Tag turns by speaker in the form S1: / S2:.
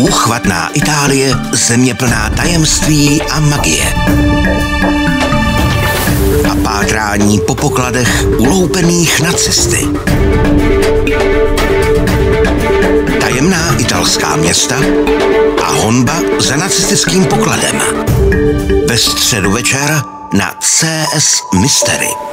S1: Uchvatná Itálie, země plná tajemství a magie. A pátrání po pokladech uloupených nacisty. Tajemná italská města a honba za nacistickým pokladem. Ve středu večer na CS Mystery.